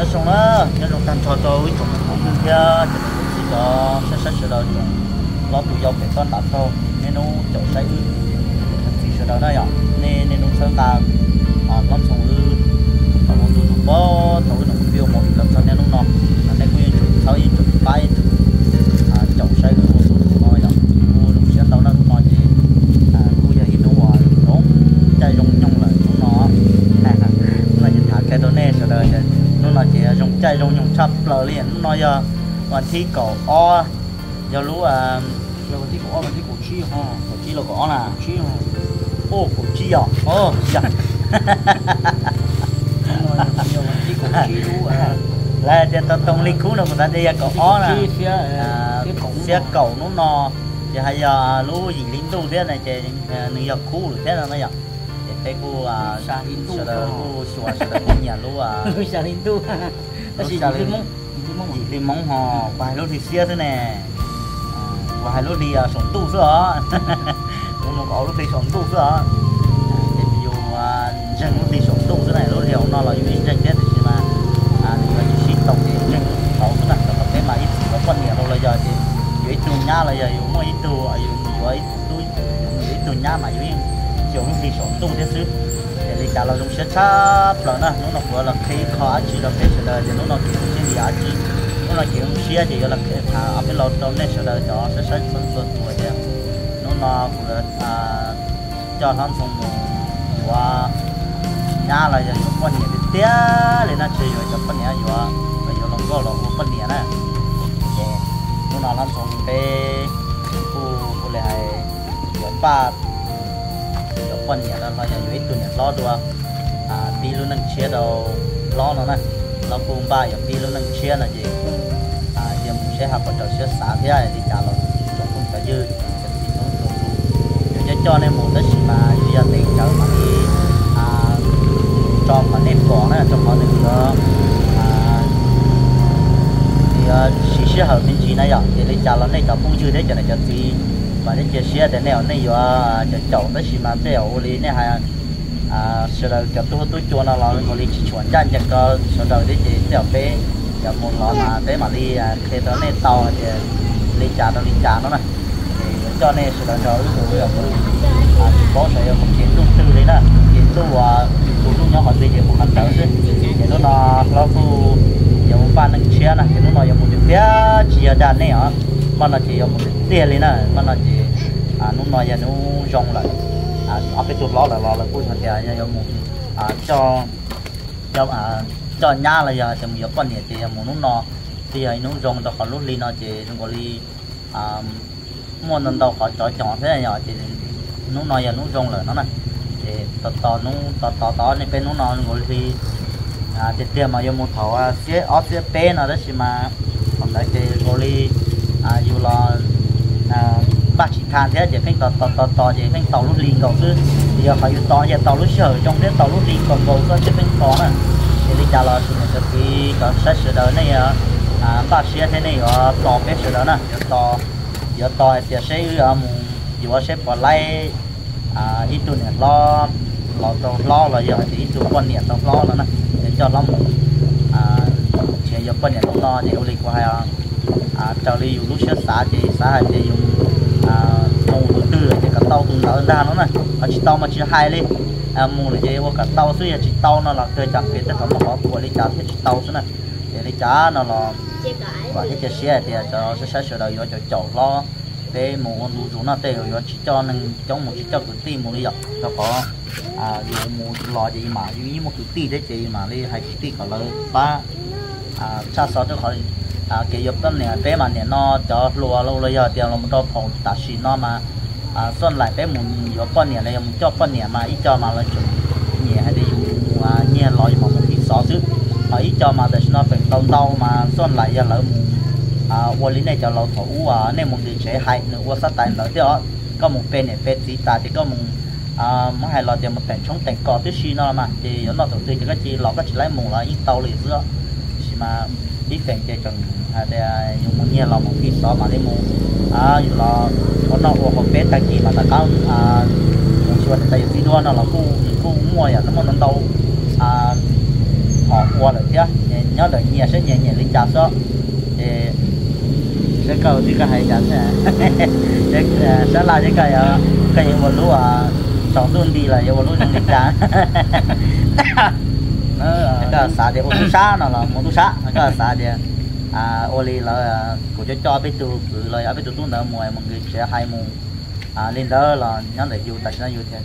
nó xong đó nó xong tan cho tôi chúng nó cũng theo chỉ có sẽ sẽ sẽ là chúng lo tụ dọc để con đặt thôi nên nó chỗ sẽ thì sẽ đó đây ạ nên nên nó sơn ta à nó xong ư và một tụ tụ bó tụ nó cũng biểu một lần cho nên nó nó nên cũng như chúng sau như chúng bay chạy đồ nhung chập lờ liền. Nó giờ vẫn thi cổ o. Giờ lú à giờ vẫn thi cổ o vẫn thi cổ chi ho cổ chi là cổ là chi ho ô cổ chi à? Ô dạ. Là để tao tông linh cú nó của ta đây cổ o là xe à, cổ nó nò thì hay giờ lú gì lính tu thế này à, thì nửa giờ cú thế là nó giờ cái cô à sa hindu cô sủa sủa nhà lú à. Sa hindu nó chỉ Sa đi mong đi mong hò vài lú thì xe thế nè vài lú thì sống tu sữa. Cũng một có lú thì sống tu sữa. Thì ví dụ dân lú thì sống tu thế này thì ông nó là những dân thế thì mà à thì chỉ tổng thì dân sáu thế này. Còn thế mà ít có quan niệm đâu là giờ thì dưới nhá là giờ dùng mỗi ít ở dùng dưới tu dưới nhá mà dưới kiểu lú thì sống tu thế chứ trả là dùng sẽ chắp rồi nè. Nó nó vừa là khi khó chỉ là cái sự đời thì nó nó kiểu trên gì chỉ nó là kiểu xe thì là cái à ở bên lối trong này sự đời cho sẽ sẽ phân phân tuổi thế nó nó vừa à cho nó dùng và nhà là giờ có quan niệm thì lên nó chơi rồi cho quan niệm rồi bây giờ nó có là có quan niệm nó nó làm dùng cái cô cô lại ba quan nhà là nhà dưới tuổi nhà lo đùa à đi luôn năng chia đầu lo nó nè lo cùng ba giờ đi luôn năng chia là gì à giờ mình sẽ học vào đầu sẽ xả thế này thì trả lời trong không phải dư cho cho nên một đất mà giờ tiền chờ mà đi à cho mà nên bỏ này cho mà đừng có à thì chỉ sẽ hợp bên chị này rồi thì lấy trả lời này cho cũng dư đấy cho này cho tiền mà để chia sẻ để nèo này giờ cho chậu đó mà để ở lý này hay à sửa đó cho tôi tôi cho nó là có lý chỉ chuẩn chân cho có sửa đó để chỉ để bé cho một lọ mà để mà đi khi đó này tàu thì lý trả nó lý trả nó này. Cho nên sửa đó cho rồi. À có thể không chiến trung tư đấy nè chiến tu à, tu tu nhau họ bây giờ một hành động chứ. Thì nó là nó tu giờ ban năng chia nè thì nó là một cái chỉ đàn này hả mà nó chỉ một cái tiền lên nè mà nó chỉ à nó nói là nó rong lại. À ở cái tụt ló là ló là cuối thằng nhà giờ một à cho cho à cho nhà là giờ thì một con này thì một nó nó thì ấy nó rong tao họ lúc đi nó chỉ nó có đi à mua lần đầu họ chọn chọn thế này nhỏ, thì nó nói là nó rong lại nó này. Thì tò tò nó tò tò tò này, bên nó nó ngồi đi à thì tiền mà giờ một thầu à xe ở xe bé nào đó chỉ mà, còn lại thì có đi à dù là à ba chỉ than thế thì phanh tàu tàu tàu tàu thì phanh tàu lúc liền cầu cứ thì giờ phải tàu giờ tàu lúc sở trong thế tàu lúc liền cầu cầu có chứ phanh tàu này thì đi trả lời thì mình thì có sách sửa đời này à, à ba xe thế này ở tàu cái sửa đời nè giờ tàu giờ tàu thì sẽ à, ở dù sẽ bỏ lại à ít tuổi này lo lo tàu lo là giờ thì ít tuổi quan niệm tàu lo là nè. Để cho lắm à chỉ giờ quan niệm lo thì ô lịch đi qua à, à cho đi dùng lúc xét xã thì xã thì dùng à mù thứ tư thì cả tàu cũng đỡ ra nó này. À chỉ tàu mà chỉ hai đi à mù là gì hoặc cả tàu suy à, chỉ tàu nó là cơ chẳng biết tất cả mọi của đi trả thì chỉ tàu xuống này. Để đi trả nó là và cái chiếc xe thì cho sẽ sẽ sửa đầu, cho chậu lo để mù lũ đủ nó tê rồi chỉ cho nên trong một chỉ cho cái tim một đi dọc cho có à dùng mù lo gì mà như một cái tí đấy chị mà đi hai cái tí có lời ba à cha sao cho khỏi à cái dục tâm này, bé mà này, nó cho lúa lâu rồi giờ tiền nó một phòng tạ xí nó mà. À xuân lại bé muốn có con này này, muốn cho con này mà, ít cho mà là chuẩn nhẹ hay để dùng à nhẹ lòi mà một ít xó chứ mà ít cho mà để nó phải tàu tàu mà, xuân lại giờ lỡ à qua lý này cho lẩu thủ à nên một điều chế hại nữa qua sát tại lỡ đó. Có một bên này bên gì ta thì có một à mỗi hai lọ tiền một tảng chống tảng cỏ tí xí nó mà. Thì nó đầu tư thì các chị lọ các chị lấy mùng là ít tàu lì giữa mà ít tiền chơi chừng À, để à, dùng một nhiều lòng một khi xóa mà đi mua à dù là có nó có một bé tay gì mà ta có à một số tay gì đó nó là khu khu mua à nó muốn đâu à họ qua được chứ nhớ được nhẹ, sẽ nhẹ nhẹ lên trả số thì sẽ cầu thì cái hay chắn sẽ à, sẽ là cái cái cái một lúc à sống luôn đi là một lúc trong lịch trả cái xã thì ô tô xã nó là một tô xã cái xã thì à ô li là à, của cho cho biết tu cứ lời ở biết tu tu nữa mùa mọi người sẽ hai mùng à lên đó là nhắn lại dù tại sao dù thế?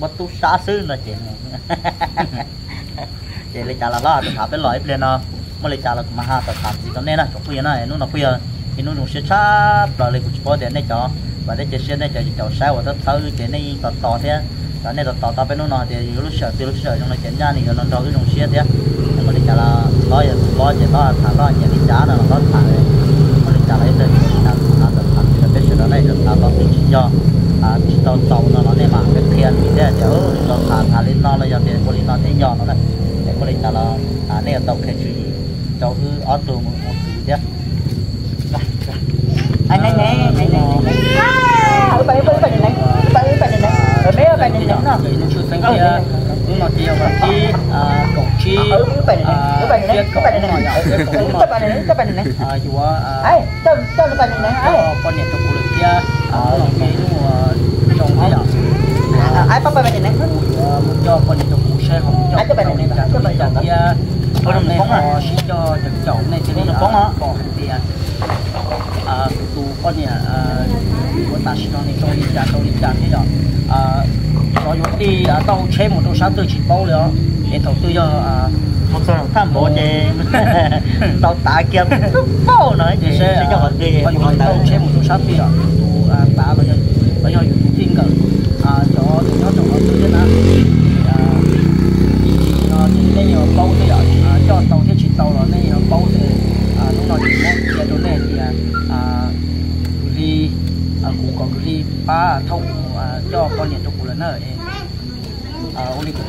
Bất tu xa xứ là chuyện chị lấy trả là lo, tôi thả bên lõi bên nó mà lấy trả là mà ha tập thảm gì đó nên là chỗ kia này nó nó kia thì nó nó sẽ chắp rồi lấy của chú để này cho. Và để chơi này cho cháu sai và tất thâu cái này tọt tọt thế. Đó này tọt tọt tọt bên nó nó thì lúc sợ từ lúc sợ trong này chuyện ra thì nó đó cái đồng xe thế trả là lo giờ lo giờ lo thả lo giờ đi trả là nó thả mà đi trả lấy được là là được thả được cái sự đó này là tao tao chỉ cho à chỉ tao tao nó nó này mà cái tiền mình thế thì nó thả thả lên nó là giờ tiền của lên nó thế nhỏ nó này để có lên là à này là tàu cái gì tàu cứ ở tù một một thứ chứ anh này này này này ở bên bên bên này bên bên này ở bên bên này nó nó kia nó nó kia và khi à cổng chi à phía cổng nó nhỏ phía cổng nó à dù à. Ai cho cho nó bên này ai con này cũng được kia. À nó cái nó trong cái đó ai bắt bên này một cho con này tôi cũng sẽ không cho cái bên này cái bên kia ở đây họ xin cho được chậu này cho nên bỏ bỏ thì à tụ con nhà à của ta xin nó này trong đi trả trong đi trả thế rồi có yếu đi à tàu chế một tàu sáng từ chỉ bao nữa để tàu tư cho à tham bộ chế tàu tả kia bao nữa thì sẽ cho họ đi. tàu chế một tàu sáng từ à tả rồi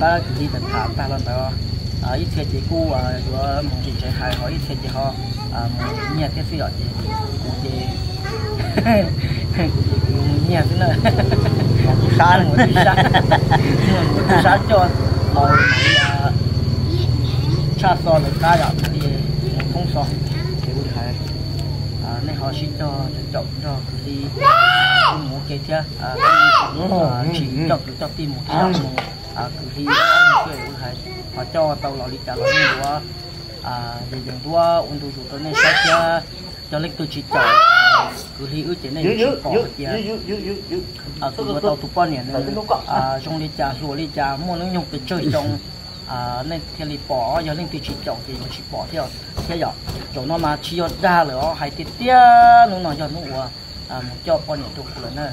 ta đi tận thả ta là đó à ít thiết chế cũ à rồi một chuyện chạy hài hỏi ít thiết chế họ à một nhà thiết phi ở chế cụ chế nhà thế này một xa một tí sát một sát cho họ cha so được ta rồi thì không so thì cũng hay à nên họ xin cho chọn cho đi một cái thế à chỉ cho cho tìm một cái một à cứ đi cái cũng hay. Họ cho tàu lò đi trả lò đi đua à để dùng đua ôn tu chủ tới nên sao cho cho lịch tôi chỉ chọn cứ đi ước chế này bỏ kia à cứ có tàu tụ bao nhiêu nữa à trong đi trả số đi trả mua nó dùng cái chơi trong à nên thì đi bỏ giờ nên tôi chỉ chọn thì chỉ bỏ theo. Theo giờ chỗ nó mà chỉ ra nữa hay tiết tia nó nói cho nó à một cho bao nhiêu chục lần nữa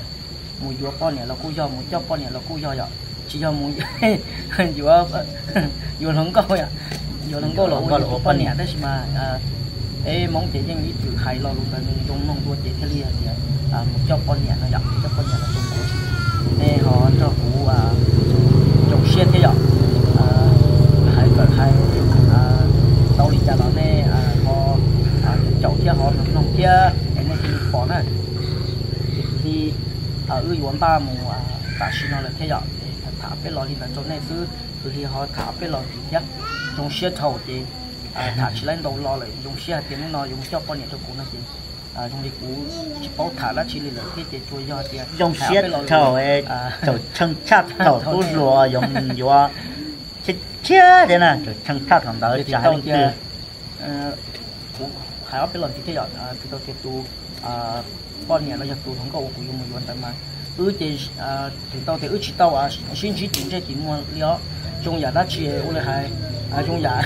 một vừa bao nhiêu là cô cho một cho bao nhiêu là cô cho giờ chỉ cho một vừa vừa không có ya vừa không có là vừa là bao nhiêu đấy mà à ê mong chị nhưng ít từ hay lo luôn là trong mong đua chị thế liền thì à một cho bao nhiêu là giờ cho bao nhiêu là trong cổ nên họ cho cụ à trồng xe thế giờ à hay cỡ hay à tao đi trả nó nè. À họ à chậu kia họ nông kia. Em này thì bỏ này thì ở ư yuan ba mù à ta xin nó là thế giờ bên lò thì là chỗ này cứ thì họ thả bên lò thì nhất dùng xe thầu thì thả chỉ lên đầu lò lại dùng xe tiền nó dùng cho con nhà cho cụ nó gì à dùng đi cụ bảo thả ra chỉ là cái tiền chui do thì dùng xe thầu ấy thầu chân chát thầu tu lúa dùng dùng chết chết thế nè thầu chân chát thằng đó lên tao thì hải ở bên lò thì thế giờ thì tao thì tu à con nhà nó giờ tu không có cụ dùng một lần tại mai ư thì à thì tao thì ư chỉ tao à xin chỉ tiền cho tiền mua liao trong nhà đã chia u lại hay à trong nhà.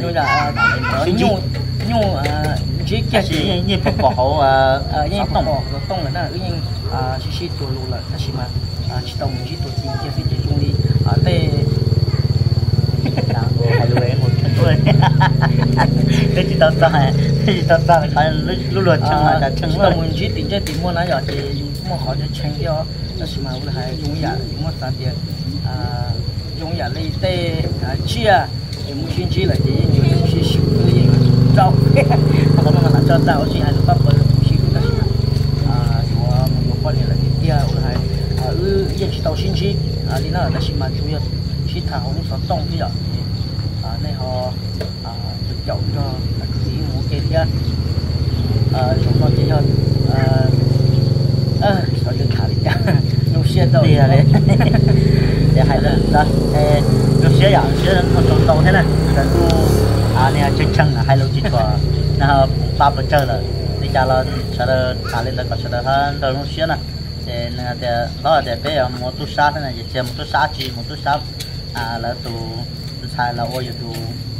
Trong nhà à nhung nhung à chỉ cái gì? Như phục hậu à à như tông? tông là na ư như à chỉ chỉ tu lù là là chỉ mà à chỉ tông chỉ tu tiền cái gì trong đi. À thôi cái chỉ tao tao cái chỉ tao tao cái lúc lúc lượt chân là chân rồi mình chỉ tiền cho tiền mua nãy giờ thì mua họ cho chân kia nó chỉ mà udah hay dùng nhà dùng mất tiền à dùng nhà lấy tê à chia thì mua xin chỉ là chỉ nhiều những cái sự cái gì trâu mà nó là cho tao chỉ hay là bắt bớt chỉ cái đó à dù một quan hệ là cái kia udah hay à ừ yên chỉ tao xin chỉ à đi nào là chỉ mà chủ yếu chỉ thảo nó sợ tông cái gì họ à chụp chậu cho là cái mua kia thế à chúng nó chỉ cho à à sao được thả đi cha nó xe đâu đi à đấy để hai lần đó ê nó xe dạng xe nó trồng tàu thế này là tu à này chân chân là hai lô chỉ có nào ba bữa chơi rồi. Đi cha là cha là thả lên là có cha là hơn. Rồi nó xe này. Để nè để đó để bây giờ một tu sát này. Chỉ một tu sát chỉ một tu sát à là tu sai là ôi tu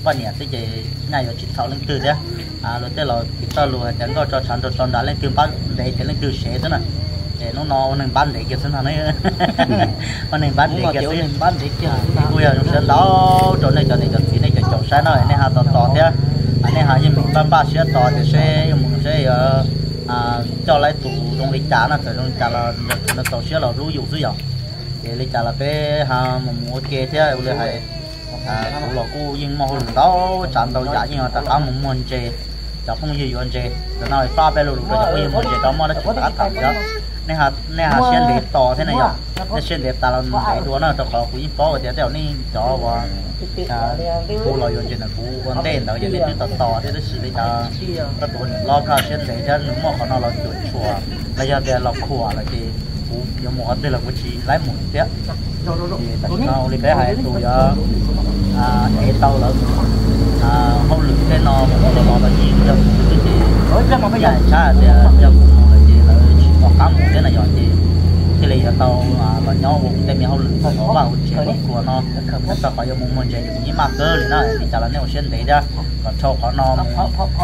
bao nhiêu thế gì ngay ở chỉ sau lên từ đấy. À rồi thế là tao lùa chẳng có cho sản xuất sản đã lên từ bán để cho lên từ xe thế này. Để nó nó nên bán để kia thế nào đấy. Nó nên bán để kia thế. bán để kia bây giờ chúng sẽ đó chỗ này chỗ này chỗ này này chỗ sáng nào này này hà tỏ tỏ thế? Anh này hà yên mình bán ba xe tỏ thì sẽ mình sẽ ở à cho lại tủ trong lịch trả là thời trong trả là nó tỏ xe là rú dụ rú dọc thì lịch trả là bé hà một mua kê thế rồi là hay à cũng là cô yên mà hồi đó chạm đầu giả nhưng mà tất cả một món chè chả không gì vậy chơi rồi nói pha bê luôn rồi, chả yên món chơi đó mà nó chụp cả tạm đó này hà này hà xe đẹp to thế này rồi này xe đẹp ta là để đua nó tao có quý phó thì theo này cho và à cô lợi dụng trên là cô con đen đó vậy nên tao to thế nó xử lý ta cái tuần lo cả xe để cho nếu mà họ nó là chuẩn chùa. Bây giờ để lọc khua là thì cô 有冇 đây là cái gì lấy một tiếc thì tại sao đi cái hai tụi à để tao là à không lực cái nó một cái món là gì cho cái gì rồi mà bây giờ. cha thì giờ cũng là gì là chỉ có cá một cái thì cái này là tao là nhau một cái miếng không lực nó vào chỉ của nó nó sao phải dùng một gì cũng mà cơ thì nó thì chả là nếu xuyên đấy ra. Còn cho có nó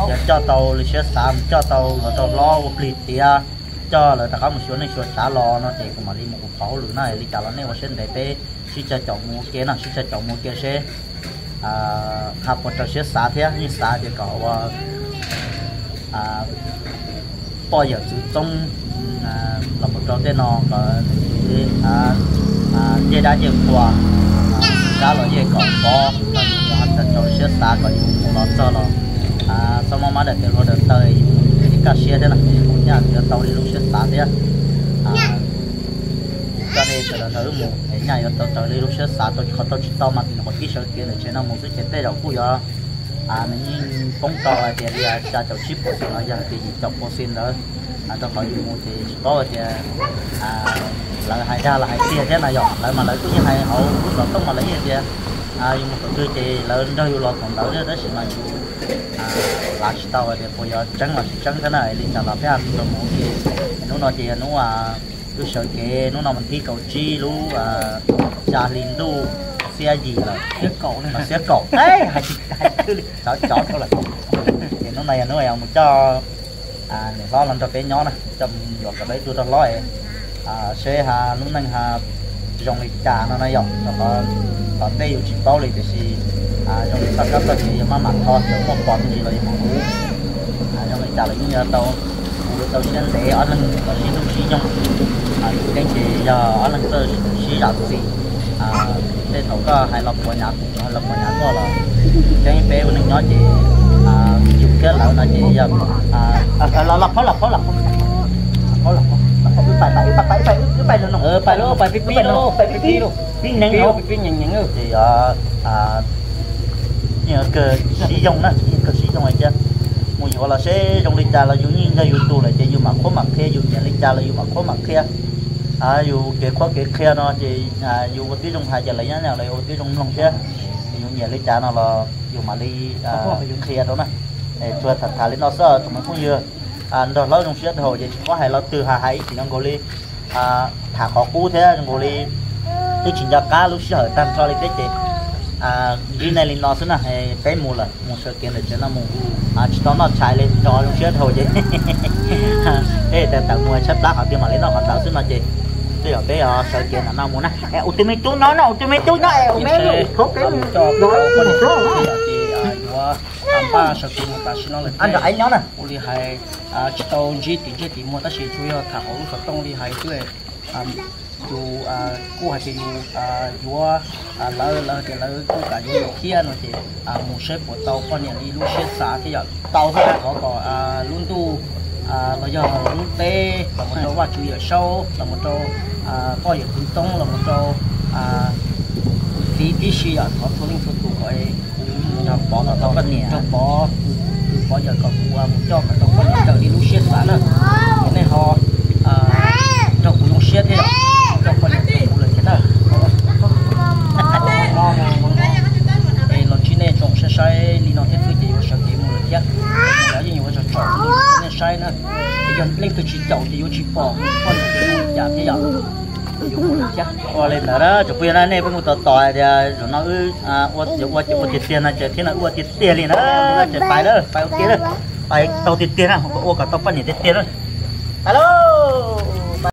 giờ cho tao là sẽ sắm cho tao là tao lo một lít thì cho là ta có một số này số trả lo nó thì cũng mà đi một pháo lửa này đi trả lo nếu xuyên đấy bé chỉ cho chọn mua kia nào chỉ cho chọn mua kia sẽ à học một trò sẽ xả thế như xả thì có à bao giờ chú trong à là một trò thế nó có à à dễ đã dễ qua đã là dễ có có có hành trình trò sẽ xả có những một lọ cho nó. À sau mà mà để tiền được tới cái cá xe thế này. Cũng nhà thì tàu đi lúc sẽ xả thế à cho nên sẽ là thử một cái nhà ở tàu tàu đi lúc sẽ xả tôi có tôi chỉ tàu mà nó có kỹ sự kia là trên nó, một cái chế tê đầu cũ rồi à mình công tàu thì là à cha cháu chip của nó giờ thì chọc của xin đó à tôi hỏi một thì có thì à là hai ra là hai kia thế này rồi. Lại mà lại cũng như hai hậu là không mà lấy gì kia à nhưng mà tôi thì là đâu là còn đỡ đó sẽ là à là chỉ tàu thì bây giờ trắng là trắng thế này thì chả là phải ăn được một cái nó nói thì nó à cứ sợ kệ nó nào mình thi cầu chi lú à trà linh lú xe gì là cái cậu này mà xe cậu. Đấy hai hai chó chó thôi là thì nó này nó này một cho à để lo làm cho bé nhỏ này trong giọt cho bé tôi cho lo à xe hà lúc này hà, dòng lịch trà nó này dọc nó có có đây chỉ bao lịch thì gì à lịch cái sắc là thì mà mặt thôi giống một con gì là mà cũ à dòng lịch à, trà là như tàu tàu chỉ xe để ở lần ở trên đông xí trong à cái gì giờ ở lần tơ xí ra gì. À thế thầu có hai lọc của nhà hai lọc của nhà có là. Cái bé của nó chỉ à chụp cái là nó chị giờ à là là lọc có lọc có lọc là lọc phải phải phải phải phải phải luôn ờ phải luôn phải pipi luôn phải pipi luôn pipi nhang pipi nó pipi nhang nhang thì à à nhờ cơ sử dụng đó cơ sử dụng này chứ mùi gọi là sẽ trong linh trà là giống như ngay youtube này chỉ dùng mặt khó mặt kia dùng nhà linh trà là dùng mặt khó mặt kia à dù kể khó kể kia nó chỉ à dù cái tí trong hai giờ lấy nhá nào lấy lại tí trong lòng chứ dùng nhà linh trà nó là dùng mà đi à dùng kia đó này cho thật thà lên nó sợ tụi mình cũng như à đó lâu trong xe hồ vậy có hai lâu từ hà hải thì nó gọi đi à thả khó cũ thế nó gọi đi tôi chỉ cho cá lúc sợ tăng cho lên cái gì à đi này lên nó xí nè bé mù là một sự kiện để cho nó mù. À chỉ tao nó chạy lên cho trong xe thôi chứ thế để tao mua chất đá họ tiêu mà lấy nó còn tao xí nó chị. Tôi ở bé ở sự kiện là nó muốn nè ultimate nó nó ultimate nó mẹ luôn không cái nói một số thì à của anh ba sau khi một ta xin anh rồi anh nó nè u li à chỉ tàu chỉ thì chỉ thì mua ta chỉ chủ yếu thả hậu sọt tông li hai tuổi à dù à cô hay thì dù à dù à lỡ lỡ thì lỡ cô cả dù kia nó thì à một số tàu con nhà đi lúc xe xả thì giờ tàu thôi có có à luôn tu à bây giờ luôn tê là một chỗ và chủ yếu sâu là một chỗ à có yếu tông là một chỗ à tí tí xí à có số linh số tụ cho bỏ nó tao nhẹ cho bỏ bỏ giờ còn mua một cho cả tao trợ đi lúc xiết bạn nữa cái này họ cũng lúc xiết thế cho con nhận trợ lời thế nào đây là chỉ này trồng sẽ sai li nó thế thôi thì sẽ kiếm một lần nhé đó như vậy cho trồng nên sai nữa bây giờ lên từ chỉ chậu thì chỉ bỏ con cái giả thế nào qua lên đó chụp quyền này một tờ tỏi thì rồi nó ư à qua qua qua tiền tiền là chỉ thế là qua tiền tiền liền đó chỉ phải đó phải ok đó. Phải tàu tiền tiền à qua cả tàu phân tiền tiền đó alo